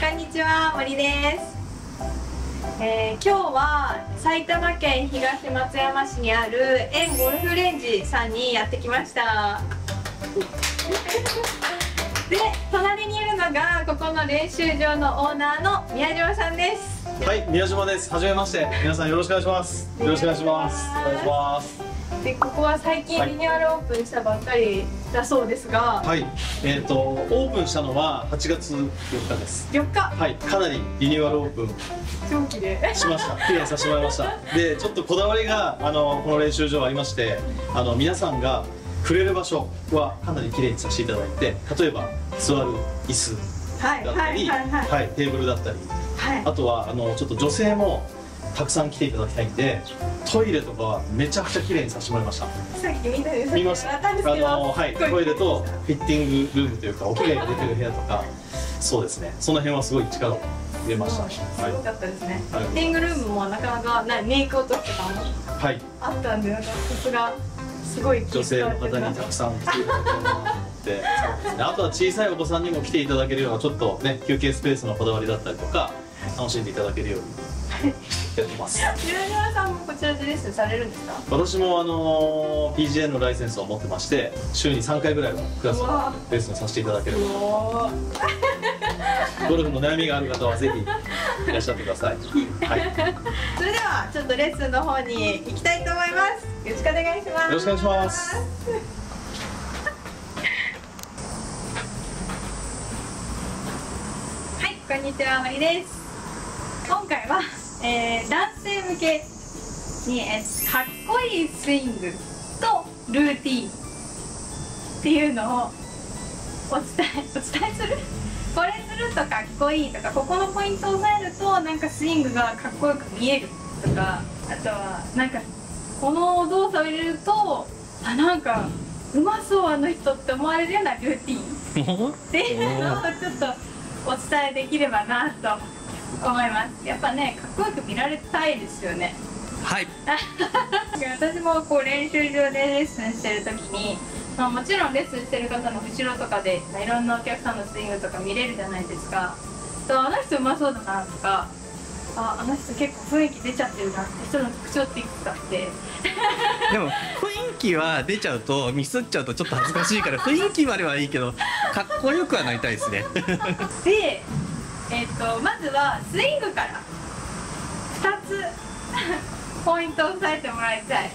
こんにちは森です、えー今日は埼玉県東松山市にある円ゴルフレンジさんにやってきました で隣にいるのがここの練習場のオーナーの宮島さんですはい、宮島です。はじめまして。皆さんよろしくお願いします。よろしくお願いします。お願いします。でここは最近リニューアルオープンしたばっかりだそうですが、はい、えっ、とオープンしたのは8月4日です。4日？はい、かなりリニューアルオープン長期で。しました。綺麗にさせてもらいました。で、ちょっとこだわりがあのこの練習場ありまして、あの皆さんが触れる場所はかなり綺麗にさせていただいて、例えば座る椅子はいだったり、はい。はい。はい。はい、テーブルだったり、はい。あとはあのちょっと女性もたくさん来ていただきたいんで、トイレとかはめちゃくちゃ綺麗にさせてもらいました。さっき見たんです見ました？あのはいトイレとフィッティングルームというかお綺麗が出てる部屋とか。そうですね。その辺はすごい力を入れました。すはいごかったですね、はい。フィッティングルームもなかなかなメイク落としとかもはいあったんでなんかさすがすごい気女性の方にたくさん来ていただけるなって。あとは小さいお子さんにも来ていただけるようなちょっとね休憩スペースのこだわりだったりとか楽しんでいただけるようにやってます。宮島さんもこちらでレッスンされるんですか？私もあの PGA のライセンスを持ってまして週に3回ぐらいはクラスのレッスンさせていただければ。おゴルフの悩みがある方はぜひいらっしゃってください。はい。それではちょっとレッスンの方に行きたいと思います。よろしくお願いします。よろしくお願いします。はいこんにちはマリです。今回は、えー男性向けに、えーかっこいいスイングとルーティーンっていうのをお伝えお伝えする？これするとかっこいいとかここのポイントを押さえるとなんかスイングがかっこよく見えるとかあとはなんかこの動作を入れるとあなんかうまそうあの人って思われるようなルーティーンっていうのをちょっとお伝えできればなと思います。やっぱねかっこよく見られたいですよね。はい。私もこう練習場でレッスンしてる時に、まあ、もちろんレッスンしてる方の後ろとかでいろんなお客さんのスイングとか見れるじゃないですか。とあの人うまそうだなとかああの人結構雰囲気出ちゃってるなって人の特徴っていくつかあって。でも雰囲気は出ちゃうとミスっちゃうとちょっと恥ずかしいから雰囲気まではいいけどかっこよくはなりたいですね。で、えっとまずはスイングから2つポイントを押さえてもらいたい。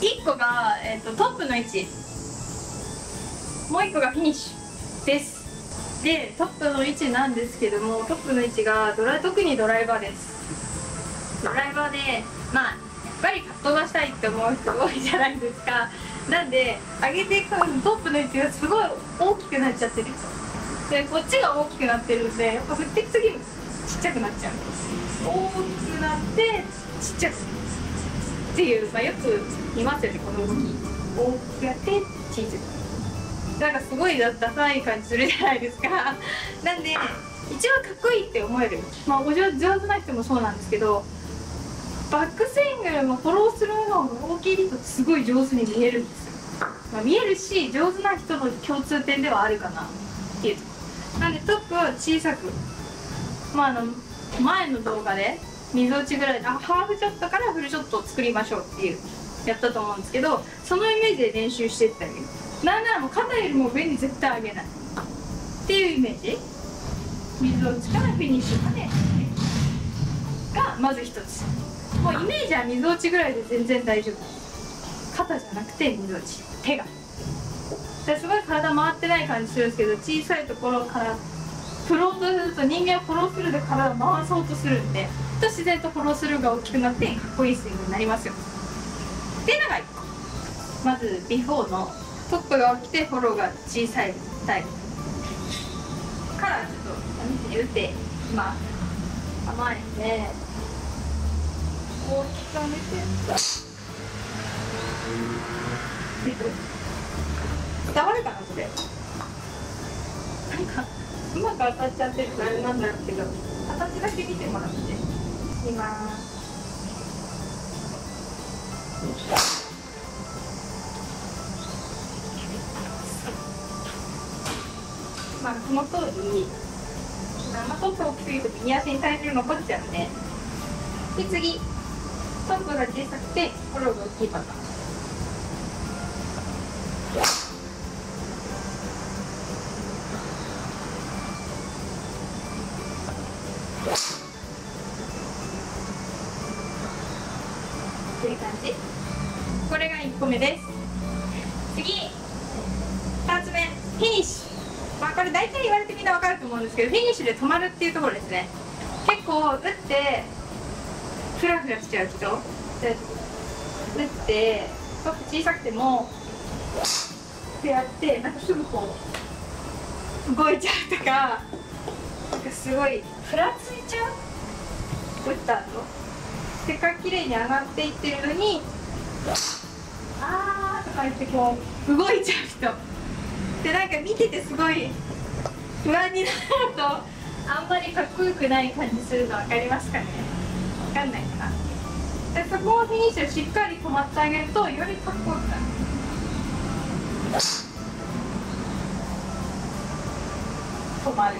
1個が、えっとトップの位置。もう1個がフィニッシュです。でトップの位置なんですけどもトップの位置がドラ特にドライバーです。ドライバーでまあやっぱりかっ飛ばしたいって思う人多いじゃないですか。なんで上げていくのにトップの位置がすごい大きくなっちゃってる。んですよでこっちが大きくなってるんでやっぱ振っていく時にちっちゃくなっちゃう。大きくなってちっちゃくっていう、ま、よく見ますよねこの動き。大きくやって小さくなんかすごいダサい感じするじゃないですか。なんで一番かっこいいって思える。まあお上手な人もそうなんですけどバックスイングもフォローするのが大きい人ってすごい上手に見えるんですよ、まあ、見えるし上手な人の共通点ではあるかなっていうとこなんでトップは小さく。まああの前の動画で溝落ちぐらいあハーフショットからフルショットを作りましょうっていうやったと思うんですけどそのイメージで練習していってあげるなんならもう肩よりも上に絶対上げない。っていうイメージ。水落ちからフィニッシュまで。がまず一つ。もうイメージはみぞおちぐらいで全然大丈夫。肩じゃなくてみぞおち。手が。ですごい体回ってない感じするんですけど小さいところから振ろうとすると人間はフォロースルーで体回そうとするんでと自然とフォロースルーが大きくなってかっこいいスイングになりますよ。ってい。うのが1個まずビフォーのトップが大きくてフォローが小さいタイプ。からちょっと試しに打って。います甘いね。大きく上げて伝わるかなこれ。なんかうまく当たっちゃってるからあれなんだろうけど形だけ見てもらって。います。まあこの通りあんまトップ大きすぎると右足に体重残っちゃうんでで次トップが小さくてフォローが大きいパターンィニッシュ。まあこれ大体言われてみんな分かると思うんですけどフィニッシュで止まるっていうところですね。結構打ってフラフラしちゃう人。打ってトップ小さくてもってやってなんかすぐこう動いちゃうとかなんかすごいふらついちゃう？打った後。せっかく綺麗に上がっていってるのにあーとか言ってこう動いちゃう人。でなんか見ててすごい不安になるとあんまりかっこよくない感じするの分かりますかね？分かんないかな。でそこをフィニッシュしっかり止まってあげるとよりかっこよくなる。止まる。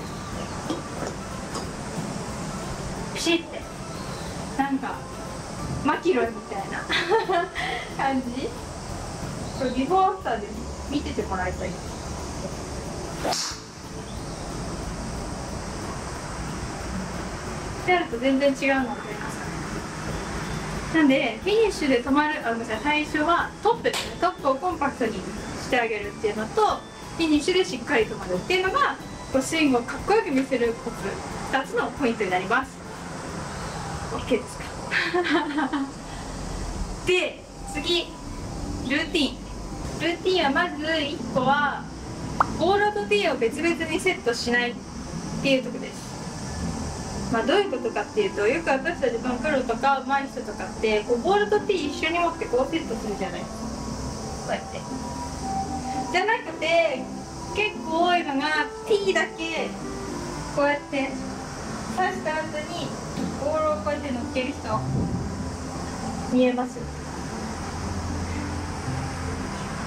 ピシッて。なんかマキロイみたいな。感じ？これビフォーアフターで見ててもらいたいってやると全然違うの分かりますなんでフィニッシュで止まるあごめんなさい。最初はトップですねトップをコンパクトにしてあげるっていうのとフィニッシュでしっかり止まるっていうのがこうスイングをかっこよく見せるコツ2つのポイントになります。OK ですか？で次ルーティン。ルーティンはまず1個はボールとティーを別々にセットしないっていうとこです。まあどういうことかっていうとよく私たちのプロとか上手い人とかってこうボールとティー一緒に持ってこうセットするじゃない。こうやって。じゃなくて結構多いのがティーだけこうやって刺した後にボールをこうやって乗っける人見えます。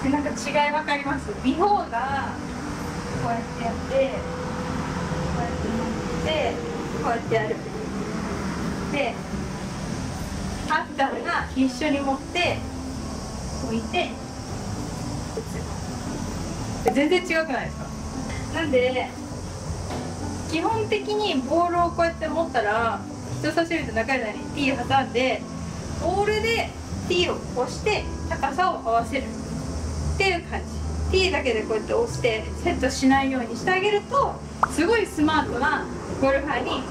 でなんか違い分かります？ビフォーがこうやってやってこうやって乗ってこうやってやる。でアフターが一緒に持って置いて全然違くないですか？なんで基本的にボールをこうやって持ったら人差し指と中指に T を挟んでボールで T を押して高さを合わせる。っていう感じ。T だけでこうやって押してセットしないようにしてあげるとすごいスマートなゴルファーに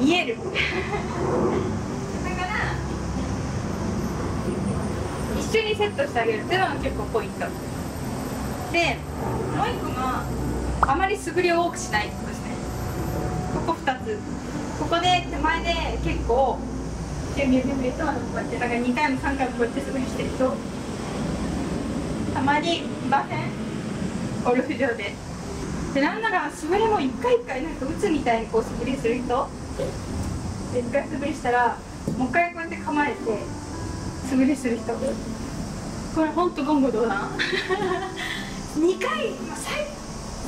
見える。だから一緒にセットしてあげるっていうのが結構ポイント。でもう一個があまり素振りを多くしないってことですね。ここ2つ。ここで手前で結構ビュンビュンビュンビュンとこうやってなんか2回も3回もこうやって素振りしてるとたまにません。ゴルフ場で。でなんなら素振りも一回一回なんか打つみたいにこう素振りする人。で一回素振りしたらもう一回こうやって構えて素振りする人。これほんと言語道断。2回まあ最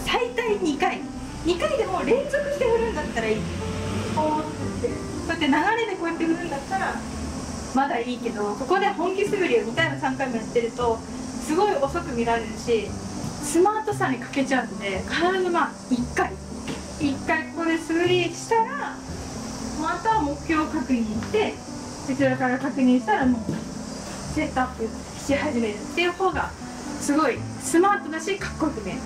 最大2回。2回でも連続して振るんだったらいい。こうって。こうやって流れでこうやって振るんだったらまだいいけどここで本気素振りを2回も3回もやってるとすごい遅く見られるしスマートさに欠けちゃうんで必ずまあ1回。1回ここで素振りしたらまた目標確認してこちらから確認したらもうセットアップし始めるっていう方がすごいスマートだしかっこよく見える。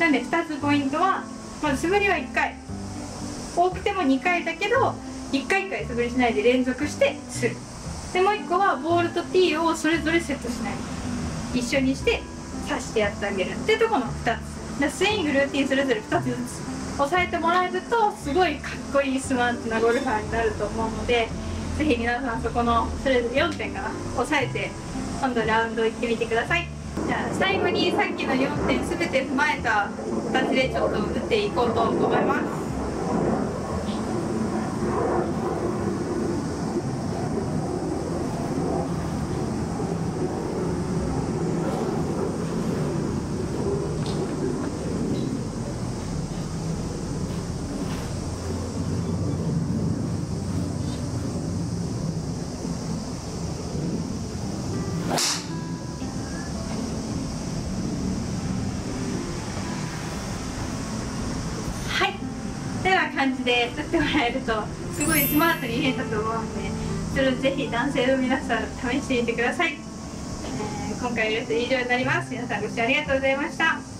なんで2つポイントはまず素振りは1回。多くても2回だけど1回1回素振りしないで連続してする。でもう1個はボールとティーをそれぞれセットしない。一緒にして刺してやってあげるっていうとこの2つ。スイングルーティンそれぞれ2つずつ押さえてもらえるとすごいかっこいいスマートなゴルファーになると思うのでぜひ皆さんそこのそれぞれ4点から押さえて今度ラウンド行ってみてください。じゃあ最後にさっきの4点全て踏まえた形でちょっと打っていこうと思います。感じで撮ってもらえるとすごいスマートに見えたと思うんでそれをぜひ男性の皆さん試してみてください、えー今回は以上になります。皆さんご視聴ありがとうございました。